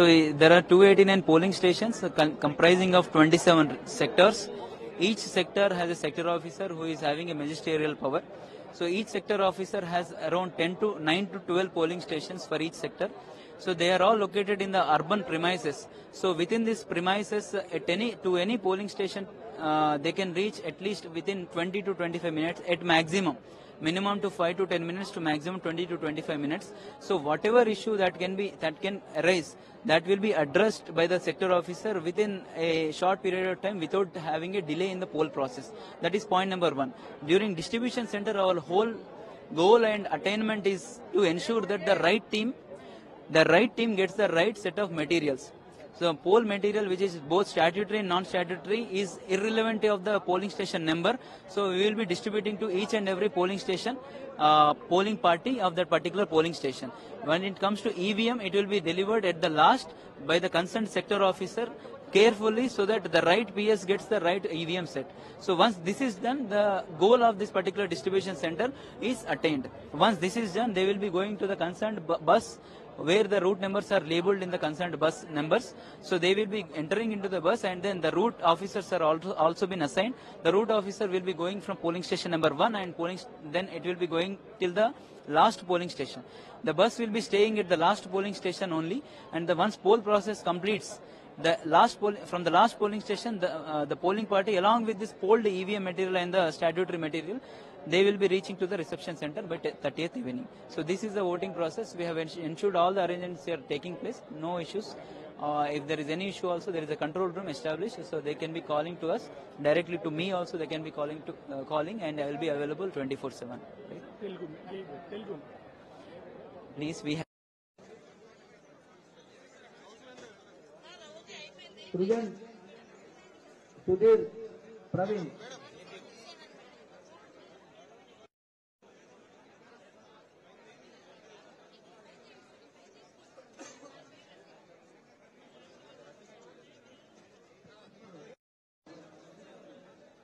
So eh, there are 289 polling stations uh, comprising of 27 sectors. Each sector has a sector officer who is having a magisterial power. So each sector officer has around 10 to 9 to 12 polling stations for each sector. So they are all located in the urban premises. So within these premises, at any to any polling station, uh, they can reach at least within 20 to 25 minutes at maximum. Minimum to 5 to 10 minutes to maximum 20 to 25 minutes. So whatever issue that can be that can arise that will be addressed by the sector officer within a short period of time without having a delay in the poll process. That is point number 1 during distribution center our whole goal and attainment is to ensure that the right team the right team gets the right set of materials so poll material which is both statutory and non-statutory is irrelevant of the polling station number. So we will be distributing to each and every polling station uh, polling party of that particular polling station. When it comes to EVM, it will be delivered at the last by the concerned sector officer carefully so that the right PS gets the right EVM set. So once this is done, the goal of this particular distribution center is attained. Once this is done, they will be going to the concerned bus where the route numbers are labeled in the concerned bus numbers. So they will be entering into the bus and then the route officers are also, also been assigned. The route officer will be going from polling station number one and polling, then it will be going till the last polling station. The bus will be staying at the last polling station only and the once poll process completes, the last poll, from the last polling station, the, uh, the polling party along with this polled EVM material and the statutory material, they will be reaching to the reception center by 30th evening. So this is the voting process. We have ensured all the arrangements are taking place. No issues. Uh, if there is any issue also there is a control room established so they can be calling to us directly to me also they can be calling to uh, calling and I will be available 24 7 right? Please we have Sudhir, Praveen.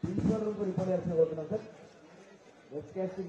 Principal room report చేయాల్సిన కోరుతున్నాం sir. Webcasting